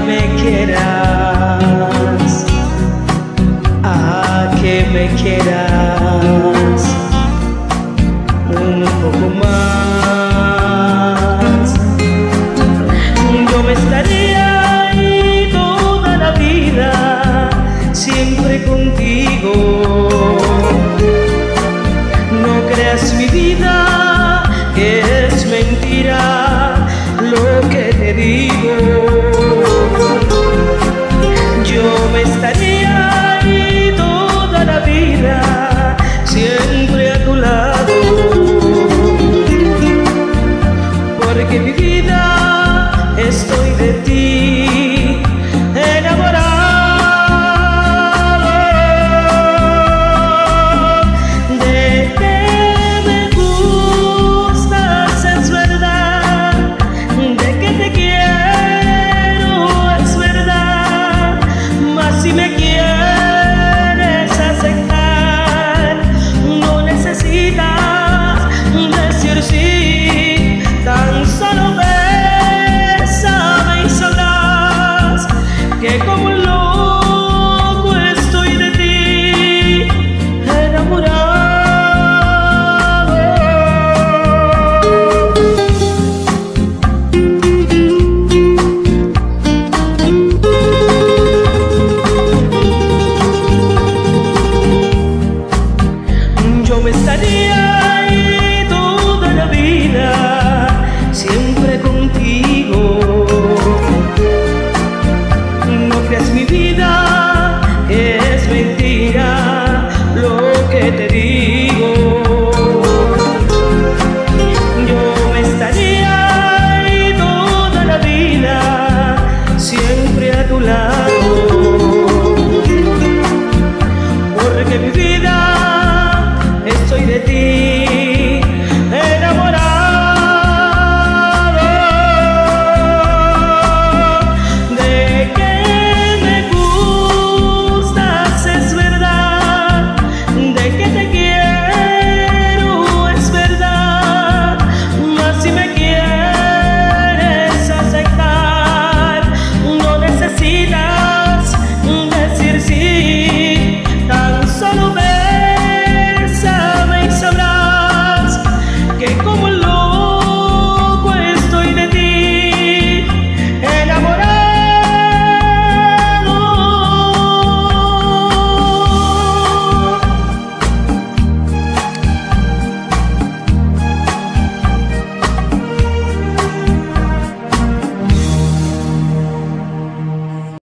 que me quieras, a que me quieras un poco más. Yo me estaría